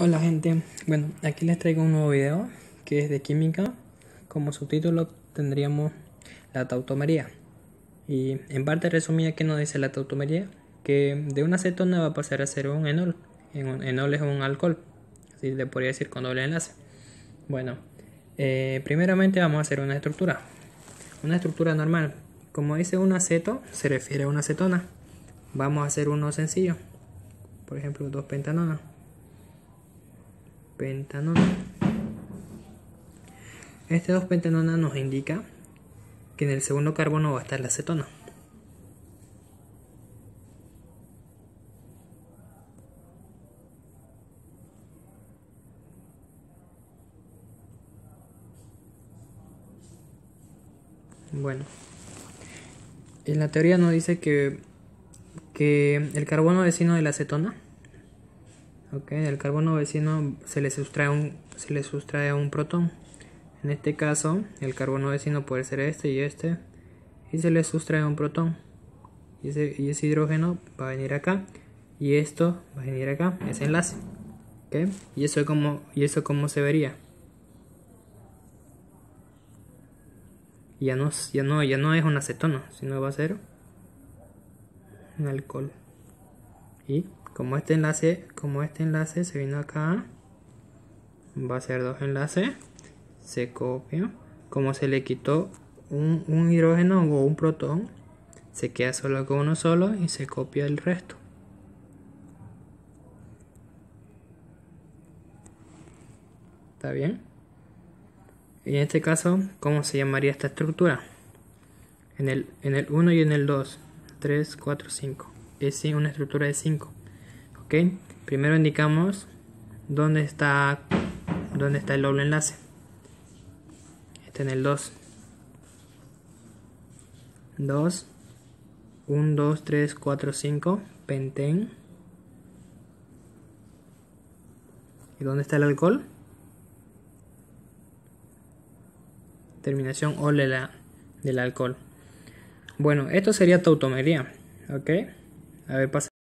Hola gente, bueno, aquí les traigo un nuevo video que es de química. Como subtítulo tendríamos la tautomería. Y en parte resumida, ¿qué nos dice la tautomería? Que de una acetona va a pasar a ser un enol. Enol es un alcohol, así le podría decir con doble enlace. Bueno, eh, primeramente vamos a hacer una estructura. Una estructura normal. Como dice un aceto, se refiere a una acetona. Vamos a hacer uno sencillo. Por ejemplo, dos pentanonas pentanona. Este 2 pentanona nos indica que en el segundo carbono va a estar la acetona. Bueno, en la teoría nos dice que, que el carbono vecino de la acetona Okay, del carbono vecino se le sustrae un se le sustrae un protón. En este caso, el carbono vecino puede ser este y este y se le sustrae un protón. Y ese, hidrógeno va a venir acá y esto va a venir acá, ese enlace. ¿Okay? Y eso como y eso cómo se vería. Ya no, ya no, ya no es un acetono, sino va a ser un alcohol. Y como este enlace como este enlace se vino acá va a ser dos enlaces se copia como se le quitó un, un hidrógeno o un protón se queda solo con uno solo y se copia el resto ¿Está bien? En este caso, ¿cómo se llamaría esta estructura? En el, en el 1 y en el 2, 3, 4, 5. Es una estructura de 5 primero indicamos dónde está dónde está el doble enlace. Está en el 2 2 1 2 3 4 5 pentén. Y dónde está el alcohol terminación ole la, del alcohol. Bueno esto sería tautomería ok a ver pasa